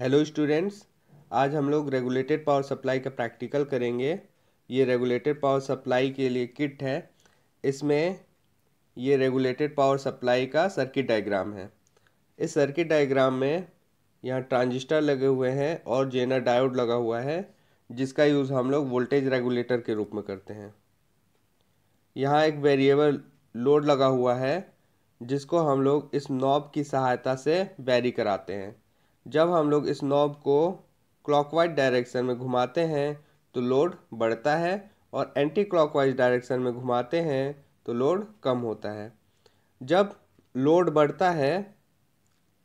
Hello students, आज हम लोग रेगुलेटेड पावर सप्लाई का प्रैक्टिकल करेंगे। ये रेगुलेटेड पावर सप्लाई के लिए किट है। इसमें ये रेगुलेटेड पावर सप्लाई का सर्किट डायग्राम है। इस सर्किट डायग्राम में यहाँ ट्रांजिस्टर लगे हुए हैं और जेनर डायोड लगा हुआ है, जिसका यूज़ हम लोग वोल्टेज रेगुलेटर के रूप में करते हैं। यहाँ एक वेरिएबल लोड लगा हुआ है, जिसको हम लोग इस नॉब की सहायता से वेरी कराते हैं। जब हम लोग इस नॉब को क्लॉकवाइज डायरेक्शन में घुमाते हैं तो लोड बढ़ता है और एंटी क्लॉकवाइज डायरेक्शन में घुमाते हैं तो लोड कम होता है। जब लोड बढ़ता है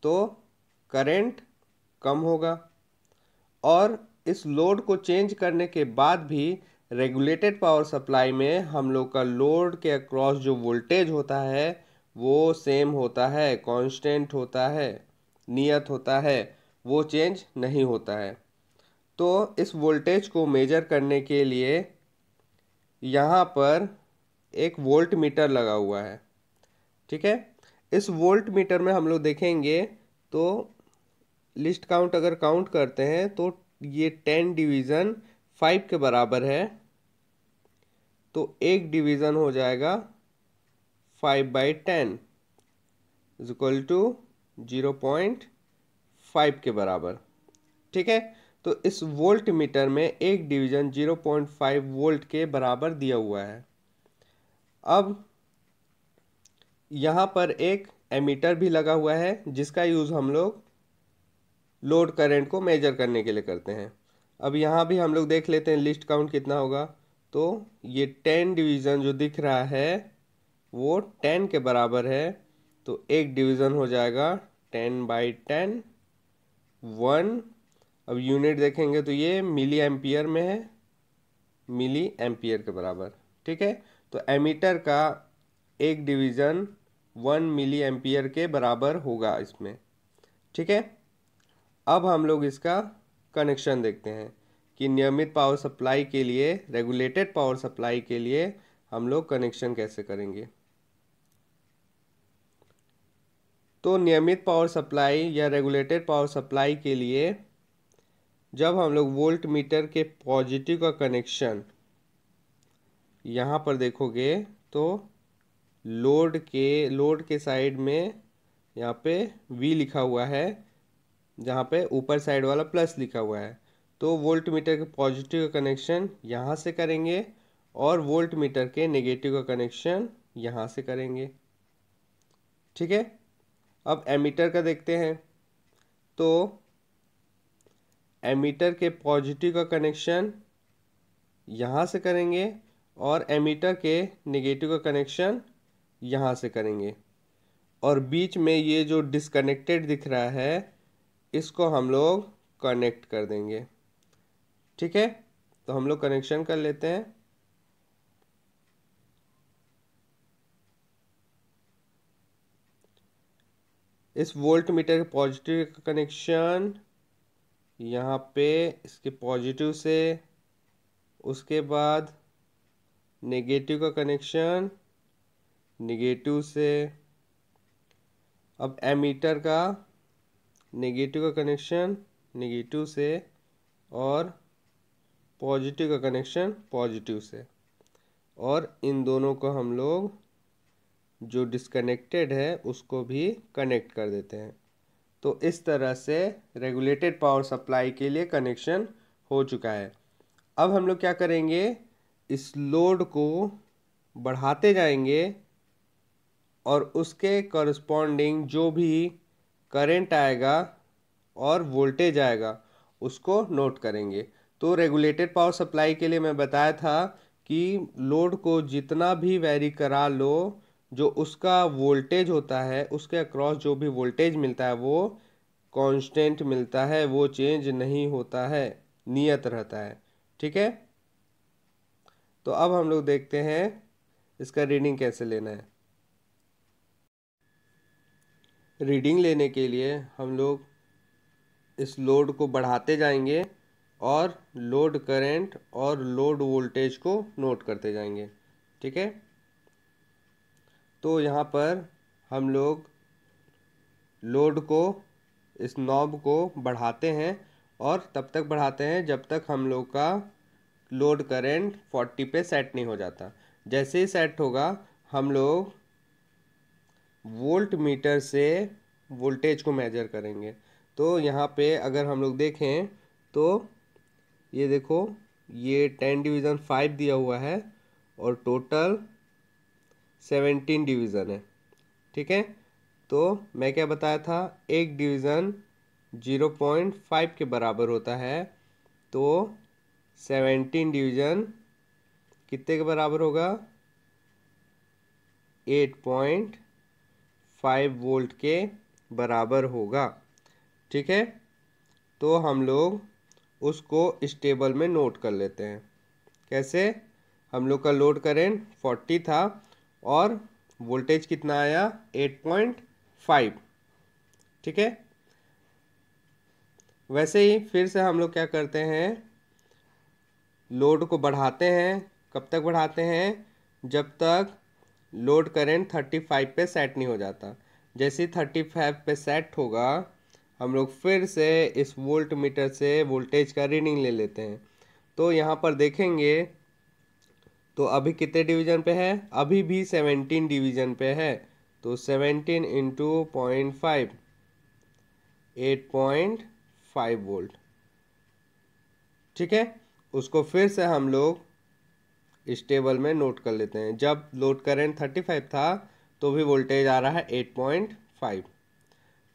तो करंट कम होगा और इस लोड को चेंज करने के बाद भी रेगुलेटेड पावर सप्लाई में हम लोग का लोड के अक्रॉस जो वोल्टेज होता है, वो सेम होता है कांस्टेंट होता है, नियत होता है। वो चेंज नहीं होता है। तो इस वोल्टेज को मेजर करने के लिए यहाँ पर एक वोल्ट मीटर लगा हुआ है, ठीक है? इस वोल्ट मीटर में हम लोग देखेंगे तो लिस्ट काउंट अगर काउंट करते हैं तो ये टेन डिवीज़न फाइव के बराबर है। तो एक डिवीज़न हो जाएगा five by ten is equal to zero point five के बराबर, ठीक है? तो इस वोल्ट मीटर में एक division zero point five volt के बराबर दिया हुआ है। अब यहाँ पर एक एमीटर भी लगा हुआ है, जिसका यूज़ हम लोग लोड करंट को मेजर करने के लिए करते हैं। अब यहाँ भी हम लोग देख लेते हैं, लिस्ट काउंट कितना होगा? तो ये टेन डिवीज़न जो दिख रहा है, वो टेन के बराबर है तो एक डिवीज़न हो जाएगा टेन बाई टेन वन, अब यूनिट देखेंगे तो ये मिली एम्पियर में है, मिली एम्पियर के बराबर, ठीक है? तो एमीटर का एक डिवीज़न वन मिली एम्पियर के बराबर होगा इसमें, ठीक है? अब हम लोग इसका कनेक्शन देखते हैं कि नियमित पावर सप्लाई के लिए रेगुलेटेड पावर सप्लाई के लिए हम लोग कनेक्शन कैसे करेंगे। तो नियमित पावर सप्लाई या रेगुलेटेड पावर सप्लाई के लिए जब हम लोग वोल्ट मीटर के पॉजिटिव का कनेक्शन यहाँ पर देखोगे तो लोड के लोड के साइड में यहाँ पे वी लिखा हुआ है, जहाँ पे ऊपर साइड वाला प्लस लिखा हुआ है। तो वोल्ट मीटर के पॉजिटिव का कनेक्शन यहाँ से करेंगे और वोल्ट मीटर के नेगेटिव का कनेक्शन यहाँ से करेंगे। ठीक है? अब एमीटर का देखते हैं। तो एमीटर के पॉजिटिव का कनेक्शन यहाँ से करेंगे और एमीटर के नेगेटिव का कनेक्शन यहाँ से करेंगे। और बीच में ये जो डिसकनेक्टेड दिख रहा है, इसको हम लोग कनेक्ट कर देंगे। ठीक है? तो हम लोग कनेक्शन कर लेते हैं। इस वोल्ट मीटर के पॉजिटिव का कनेक्शन यहाँ पे, इसके पॉजिटिव से, उसके बाद नेगेटिव का कनेक्शन, नेगेटिव से, अब एमीटर का नेगेटिव का कनेक्शन, नेगेटिव से, और पॉजिटिव का कनेक्शन, पॉजिटिव से, और इन दोनों को हम लोग जो डिस्कनेक्टेड है, उसको भी कनेक्ट कर देते हैं। तो इस तरह से रेगुलेटेड पावर सप्लाई के लिए कनेक्शन हो चुका है। अब हम लोग क्या करेंगे? इस लोड को बढ़ाते जाएँगे और उसके करस्पॉन्डिंग जो भी करंट आएगा और वोल्टेज आएगा, उसको नोट करेंगे। तो रेगुलेटेड पावर सप्लाई के लिए मैं बताया था कि लोड को जितना भी वेरी करा लो जो उसका वोल्टेज होता है, उसके अक्रॉस जो भी वोल्टेज मिलता है, वो कांस्टेंट मिलता है, वो चेंज नहीं होता है, नियत रहता है। ठीक है? तो अब हम लोग देखते हैं इसका रीडिंग कैसे लेना है। रीडिंग लेने के लिए हम लोग इस लोड को बढ़ाते जाएँगे और लोड करंट और लोड वोल्टेज को नोट करते जाएँगे। ठीक है? तो यहाँ पर हम लोग लोड को, इस नॉब को बढ़ाते हैं और तब तक बढ़ाते हैं जब तक हम लोग का लोड करेंट 40 पे सेट नहीं हो जाता। जैसे ही सेट होगा, हम लोग वोल्ट मीटर से वोल्टेज को मेजर करेंगे। तो यहाँ पे अगर हम लोग देखें तो ये देखो, ये टेन डिवीज़न फाइव दिया हुआ है और टोटल सेवेंटीन डिवीज़न है। ठीक है? तो मैं क्या बताया था? एक डिवीज़न ज़ीरो पॉइंट फाइव के बराबर होता है। तो सेवेंटीन डिवीज़न कितने के बराबर होगा? एट पॉइंट फाइव वोल्ट के बराबर होगा। ठीक है? तो हम लोग उसको इस टेबल में नोट कर लेते हैं। कैसे? हम लोग का लोड करेंट फोर्टी था। और वोल्टेज कितना आया? Eight point five. ठीक है? वैसे ही फिर से हम लोग क्या करते हैं? लोड को बढ़ाते हैं। कब तक बढ़ाते हैं? जब तक लोड करेंट थर्टी फाइव पे सेट नहीं हो जाता। जैसे ही थर्टी फाइव पे सेट होगा, हम लोग फिर से इस वोल्ट मीटर से वोल्टेज का रीडिंग ले लेते हैं। तो यहाँ पर देखेंगे तो अभी कितने डिवीज़न पे है? अभी भी सेवेंटीन डिवीज़न पे है। तो seventeen into point five eight point five volt ठीक है? उसको फिर से हम लोग इस टेबल में नोट कर लेते हैं। जब लोड करेंट थर्टी फाइव था तो भी वोल्टेज आ रहा है एट पॉइंट फाइव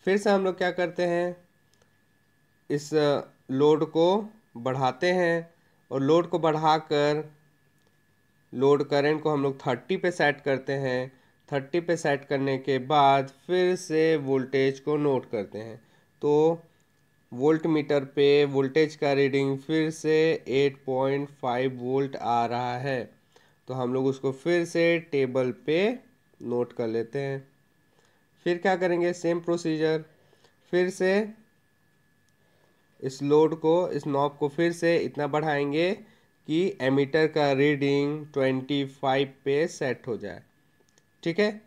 फिर से हम लोग क्या करते हैं? इस लोड को बढ़ाते हैं और लोड को बढ़ाकर लोड करंट को हम लोग थर्टी पे सेट करते हैं। थर्टी पे सेट करने के बाद फिर से वोल्टेज को नोट करते हैं। तो वोल्ट मीटर पे वोल्टेज का रीडिंग फिर से 8.5 वोल्ट आ रहा है। तो हम लोग उसको फिर से टेबल पे नोट कर लेते हैं। फिर क्या करेंगे? सेम प्रोसीजर फिर से इस लोड को, इस नॉब को फिर से इतना बढ़ाएँगे कि एमीटर का रीडिंग 25 पे सेट हो जाए। ठीक है?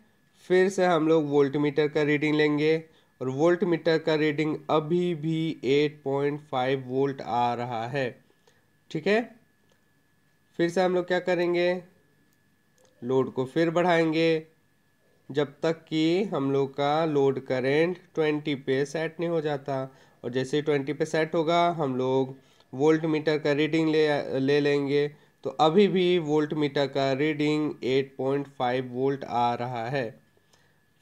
फिर से हम लोग वोल्ट मीटर का रीडिंग लेंगे और वोल्ट मीटर का रीडिंग अभी भी 8.5 वोल्ट आ रहा है। ठीक है? फिर से हम लोग क्या करेंगे? लोड को फिर बढ़ाएँगे, जब तक कि हम लोग का लोड करेंट ट्वेंटी पे सेट नहीं हो जाता। और जैसे ही ट्वेंटी पे सेट होगा, हम लोग वोल्ट मीटर का रीडिंग ले ले लेंगे तो अभी भी वोल्ट मीटर का रीडिंग 8.5 वोल्ट आ रहा है।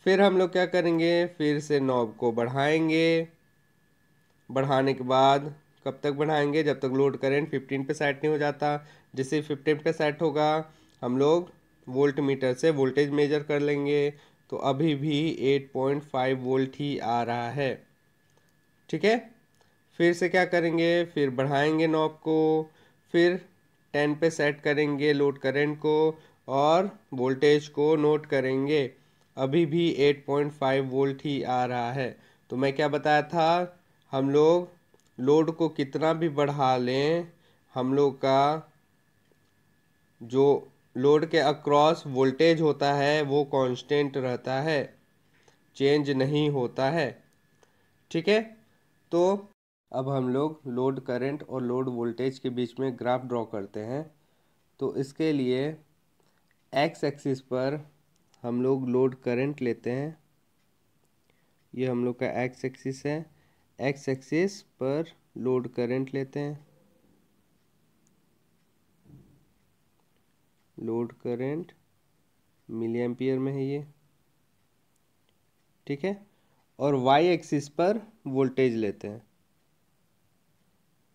फिर हम लोग क्या करेंगे? फिर से नॉब को बढ़ाएँगे। बढ़ाने के बाद कब तक बढ़ाएँगे? जब तक लोड करेंट 15 पे सेट नहीं हो जाता। जैसे 15 पे सेट होगा, हम लोग वोल्ट मीटर से वोल्टेज मेजर कर लेंगे। तो अभी भी 8.5 वोल्ट ही आ रहा है। ठीक है? फिर से क्या करेंगे? फिर बढ़ाएँगे नॉब को, फिर 10 पे सेट करेंगे लोड करंट को और वोल्टेज को नोट करेंगे। अभी भी 8.5 वोल्ट ही आ रहा है। तो मैं क्या बताया था? हम लोग लोड को कितना भी बढ़ा लें, हम लोग का जो लोड के अक्रॉस वोल्टेज होता है, वो कांस्टेंट रहता है। चेंज नहीं होता है। ठीक है? तो अब हम लोग लोड करंट और लोड वोल्टेज के बीच में ग्राफ ड्रॉ करते हैं। तो इसके लिए एक्स एक्सिस पर हम लोग लोड करंट लेते हैं। ये हम लोग का एक्स एक्सिस है। एक्स एक्सिस पर लोड करंट लेते हैं। लोड करेंट मिली एम्पियर में है ये। ठीक है? और वाई एक्सिस पर वोल्टेज लेते हैं।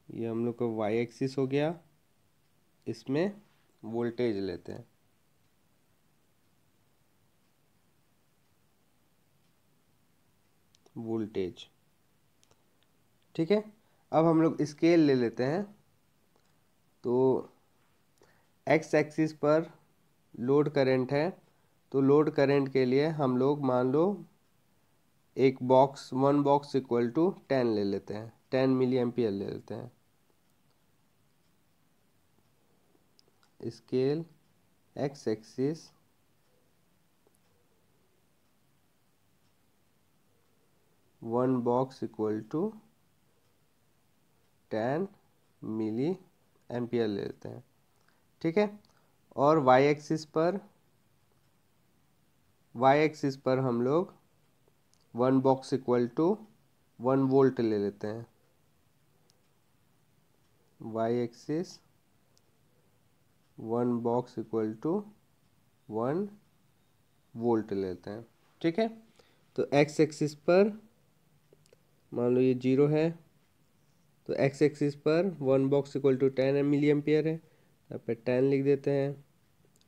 ये हम लोग का वाई एक्सिस हो गया। इसमें वोल्टेज लेते हैं। वोल्टेज ठीक है? अब हम लोग स्केल ले लेते हैं। तो एक्स एक्सिस पर लोड करंट है। तो लोड करंट के लिए हम लोग मान लो एक box one box equal to ten ले लेते हैं। टेन मिली एम्पियर ले लेते हैं। Scale X axis one box equal to ten milli ampere ले लेते हैं। ठीक है? और वाई एक्सिस पर वाई एक्सिस पर हम लोग one box equal to one volt ले लेते हैं। Y axis one box equal to one volt लेते हैं। ठीक है? तो एक्स एक्सिस पर मान लो ये ज़ीरो है तो एक्स एक्सिस पर one box equal to ten milli ampere है, यहाँ पे टेन लिख देते हैं,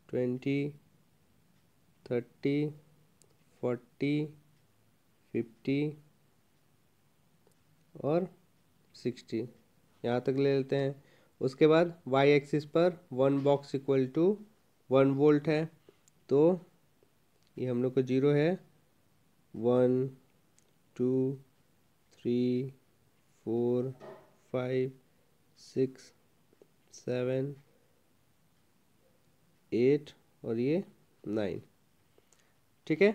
ट्वेंटी, थर्टी, फोर्टी, फिफ्टी और सिक्सटी। यहाँ तक ले लेते हैं। उसके बाद वाई एक्सिस पर one box equal to one volt है तो ये हम लोग को ज़ीरो है। One two three four five six seven eight और ये नाइन ठीक है?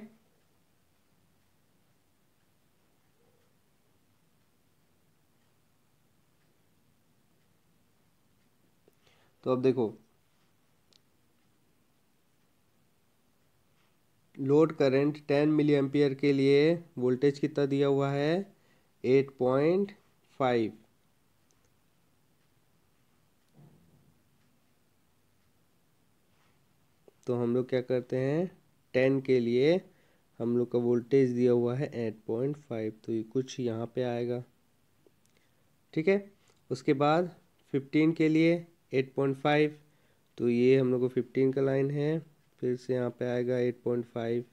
तो अब देखो, लोड करंट 10 मिली एम्पियर के लिए वोल्टेज कितना दिया हुआ है? 8.5 तो हम लोग क्या करते हैं? 10 के लिए हम लोग का वोल्टेज दिया हुआ है 8.5 तो ये कुछ यहाँ पे आएगा। ठीक है? उसके बाद 15 के लिए 8.5 तो ये हम लोग को 15 का लाइन है। फिर से यहाँ पे आएगा 8.5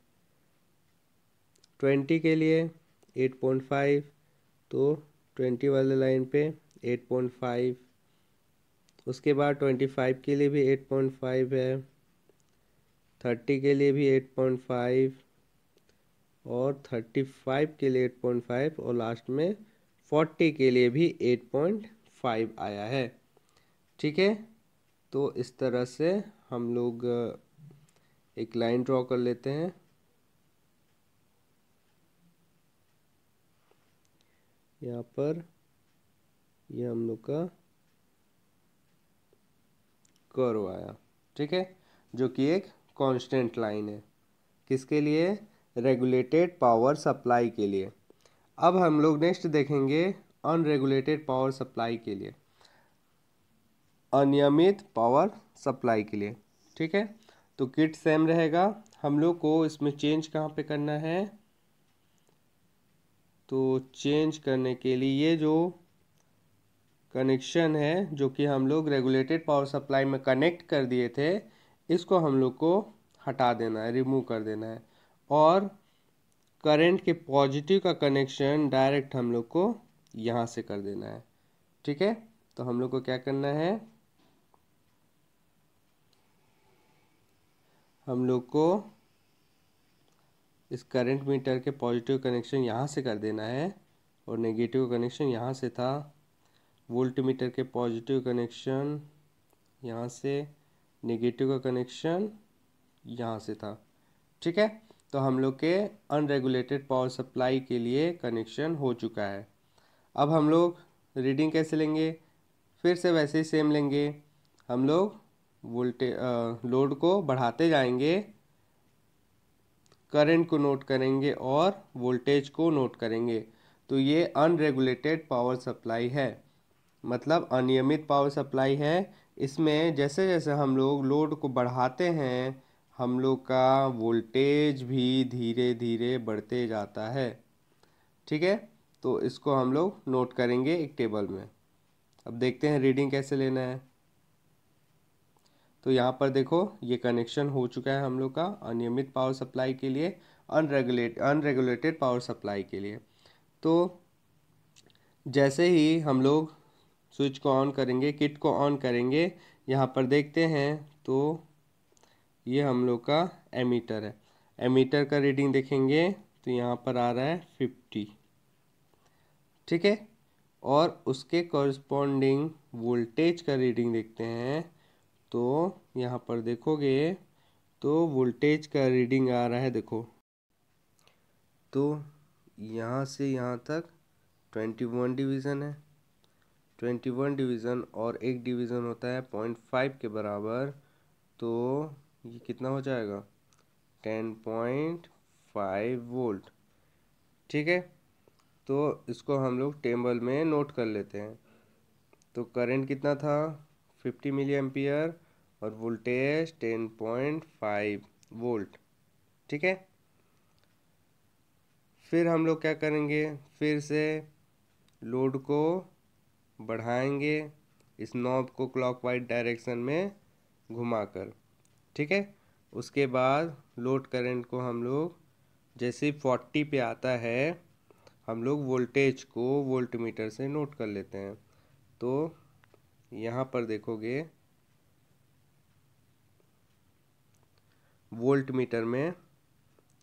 20 के लिए 8.5 तो 20 वाले लाइन पे 8.5 उसके बाद 25 के लिए भी 8.5 है। 30 के लिए भी 8.5 और 35 के लिए 8.5 और लास्ट में 40 के लिए भी 8.5 आया है। ठीक है? तो इस तरह से हम लोग एक लाइन ड्रॉ कर लेते हैं। यहाँ पर ये हम लोग का कर्व आया, ठीक है? जो कि एक कांस्टेंट लाइन है। किसके लिए? रेगुलेटेड पावर सप्लाई के लिए। अब हम लोग नेक्स्ट देखेंगे अनरेगुलेटेड पावर सप्लाई के लिए। अनियमित पावर सप्लाई के लिए, ठीक है? तो किट सेम रहेगा। हम लोग को इसमें चेंज कहाँ पे करना है? तो चेंज करने के लिए ये जो कनेक्शन है, जो कि हम लोग रेगुलेटेड पावर सप्लाई में कनेक्ट कर दिए थे, इसको हम लोग को हटा देना है रिमूव कर देना है। और करंट के पॉजिटिव का कनेक्शन डायरेक्ट हम लोग को यहाँ से कर देना है, ठीक है? तो हम लोग को क्या करना है? हम लोग को इस करंट मीटर के पॉजिटिव कनेक्शन यहाँ से कर देना है और नेगेटिव कनेक्शन यहाँ से था। वोल्ट मीटर के पॉजिटिव कनेक्शन यहाँ से नेगेटिव का कनेक्शन यहाँ से था। ठीक है? तो हम लोग के अनरेगुलेटेड पावर सप्लाई के लिए कनेक्शन हो चुका है। अब हम लोग रीडिंग कैसे लेंगे? फिर से वैसे ही सेम लेंगे। हम लोग वोल्टे लोड को बढ़ाते जाएँगे, करंट को नोट करेंगे और वोल्टेज को नोट करेंगे। तो ये अनरेगुलेटेड पावर सप्लाई है। मतलब अनियमित पावर सप्लाई है। इसमें जैसे जैसे हम लोग लोड को बढ़ाते हैं, हम लोग का वोल्टेज भी धीरे धीरे बढ़ते जाता है। ठीक है? तो इसको हम लोग नोट करेंगे एक टेबल में। अब देखते हैं रीडिंग कैसे लेना है। तो यहाँ पर देखो, ये कनेक्शन हो चुका है हम लोग का अनियमित पावर सप्लाई के लिए अनरेगुलेट अनरेगुलेटेड पावर सप्लाई के लिए। तो जैसे ही हम लोग स्विच को ऑन करेंगे किट को ऑन करेंगे, यहाँ पर देखते हैं तो ये हम लोग का एमीटर है। एमीटर का रीडिंग देखेंगे तो यहाँ पर आ रहा है फिफ्टी ठीक है? और उसके कॉरस्पॉन्डिंग वोल्टेज का रीडिंग देखते हैं। तो यहाँ पर देखोगे तो वोल्टेज का रीडिंग आ रहा है, देखो। तो यहाँ से यहाँ तक ट्वेंटी वन डिवीज़न है। ट्वेंटी वन डिवीज़न और एक डिवीज़न होता है पॉइंट फाइव के बराबर तो ये कितना हो जाएगा? टेन पॉइंट फाइव वोल्ट ठीक है? तो इसको हम लोग टेबल में नोट कर लेते हैं। तो करंट कितना था? फिफ्टी मिली एम्पियर और voltage ten point five volt, ठीक है? फिर हम लोग क्या करेंगे? फिर से लोड को बढ़ाएँगे इस नॉब को क्लॉकवाइज डायरेक्शन में घुमाकर, ठीक है? उसके बाद लोड करंट को हम लोग, जैसे फोर्टी पे आता है, हम लोग वोल्टेज को वोल्ट मीटर से नोट कर लेते हैं। तो यहाँ पर देखोगे वोल्ट मीटर में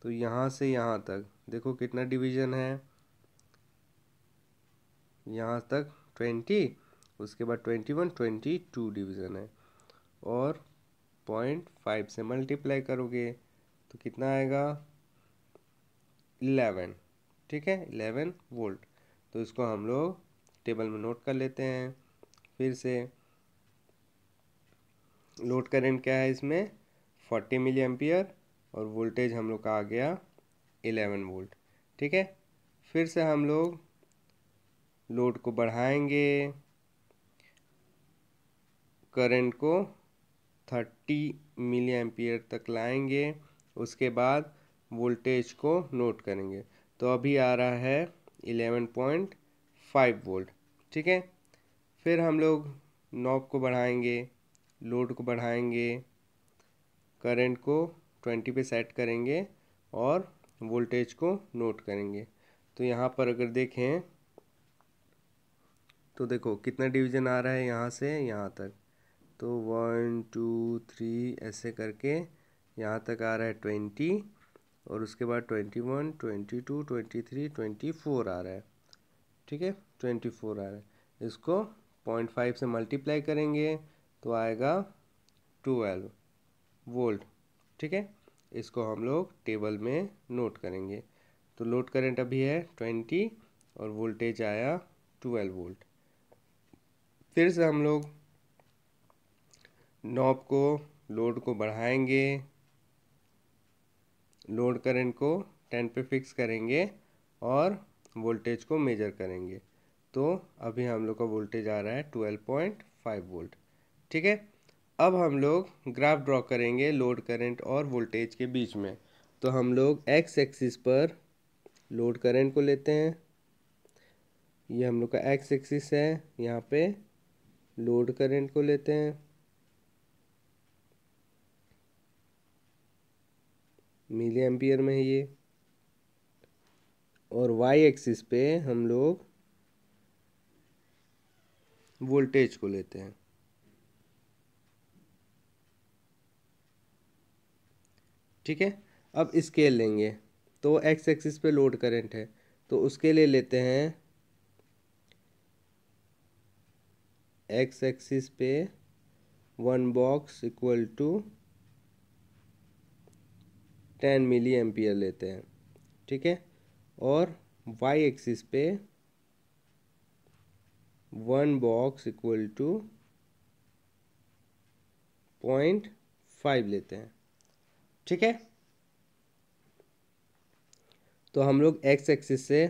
तो यहाँ से यहाँ तक, देखो कितना डिवीज़न है। यहाँ तक ट्वेंटी, उसके बाद twenty one, twenty two division है। और पॉइंट फाइव से मल्टीप्लाई करोगे तो कितना आएगा? इलेवन, ठीक है? Eleven volt. तो इसको हम लोग टेबल में नोट कर लेते हैं। फिर से लोड करंट क्या है इसमें? फोर्टी मिली एम्पियर और वोल्टेज हम लोग का आ गया इलेवन वोल्ट, ठीक है? फिर से हम लोग लोड को बढ़ाएँगे, करंट को थर्टी मिली एम्पियर तक लाएँगे, उसके बाद वोल्टेज को नोट करेंगे। तो अभी आ रहा है इलेवन पॉइंट फाइव वोल्ट, ठीक है? फिर हम लोग नॉब को बढ़ाएँगे, लोड को बढ़ाएँगे, करंट को ट्वेंटी पे सेट करेंगे और वोल्टेज को नोट करेंगे। तो यहाँ पर अगर देखें तो देखो कितना डिवीज़न आ रहा है यहाँ से यहाँ तक। तो वन, टू, थ्री ऐसे करके यहाँ तक आ रहा है ट्वेंटी और उसके बाद twenty one, twenty two, twenty three, twenty four आ रहा है। ठीक है? ट्वेंटी फोर आ रहा है। इसको पॉइंट फाइव से मल्टीप्लाई करेंगे तो आएगा ट्वेल्व वोल्ट, ठीक है? इसको हम लोग टेबल में नोट करेंगे। तो लोड करंट अभी है ट्वेंटी और वोल्टेज आया ट्वेल्व वोल्ट। फिर से हम लोग नॉब को, लोड को बढ़ाएँगे। लोड करंट को टेन पे फिक्स करेंगे और वोल्टेज को मेजर करेंगे। तो अभी हम लोग का वोल्टेज आ रहा है ट्वेल्व पॉइंट फाइव वोल्ट ठीक है? अब हम लोग ग्राफ ड्रॉ करेंगे लोड करंट और वोल्टेज के बीच में। तो हम लोग एक्स एक्सिस पर लोड करंट को लेते हैं। ये हम लोग का एक्स एक्सिस है, यहाँ पे लोड करंट को लेते हैं। मिली एम्पियर में है ये। और वाई एक्सिस पे हम लोग वोल्टेज को लेते हैं। ठीक है? अब स्केल लेंगे। तो एक्स एक्सिस पे लोड करंट है। तो उसके लिए लेते हैं एक्स एक्सिस पे one box equal to ten milli ampere लेते हैं। ठीक है? और वाई एक्सिस पे one box equal to point five लेते हैं। ठीक है? तो हम लोग एक्स एक्सिस से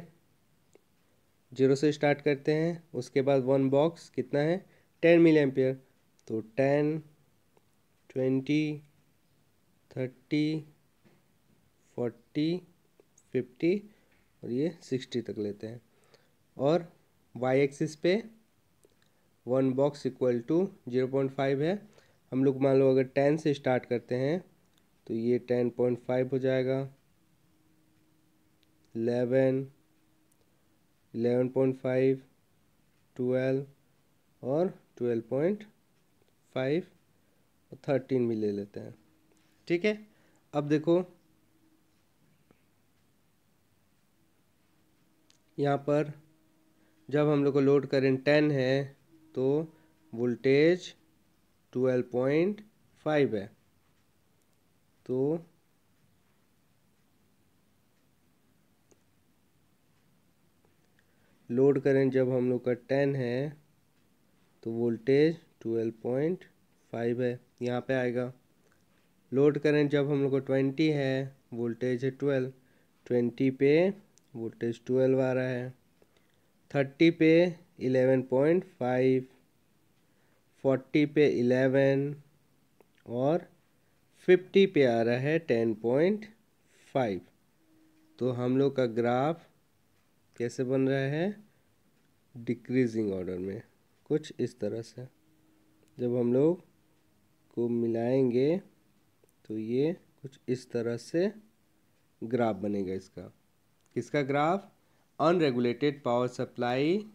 ज़ीरो से स्टार्ट करते हैं। उसके बाद वन बॉक्स कितना है? टेन मिली एम्पियर तो ten twenty thirty forty fifty और ये सिक्सटी तक लेते हैं। और वाई एक्सिस पे one box equal to zero point five है। हम लोग मान लो अगर टेन से स्टार्ट करते हैं तो ये टेन पॉइंट फाइव हो जाएगा। Eleven eleven point five, twelve और ट्वेल्व पॉइंट फाइव और थर्टीन भी ले लेते हैं। ठीक है? अब देखो, यहाँ पर जब हम लोग को लोड करेंट टेन है तो वोल्टेज ट्वेल्व पॉइंट फाइव है। तो लोड करेंट जब हम लोग का टेन है तो वोल्टेज ट्वेल्व पॉइंट फाइव है। यहाँ पे आएगा। लोड करेंट जब हम लोग को ट्वेंटी है, वोल्टेज है ट्वेल्व। ट्वेंटी पे वोल्टेज ट्वेल्व आ रहा है। थर्टी पे इलेवन पॉइंट फाइव फोर्टी पे इलेवन और फिफ्टी पे आ रहा है टेन पॉइंट फाइव तो हम लोग का ग्राफ कैसे बन रहा है? डिक्रीजिंग ऑर्डर में। कुछ इस तरह से। जब हम लोग को मिलाएँगे तो ये कुछ इस तरह से ग्राफ बनेगा इसका। किसका ग्राफ अनरेगुलेटेड पावर सप्लाई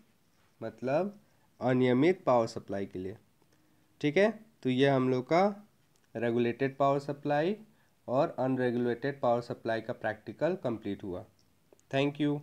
मतलब अनियमित पावर सप्लाई के लिए। ठीक है? तो ये हम लोग का रेगुलेटेड पावर सप्लाई और अनरेगुलेटेड पावर सप्लाई का प्रैक्टिकल कंप्लीट हुआ। Thank you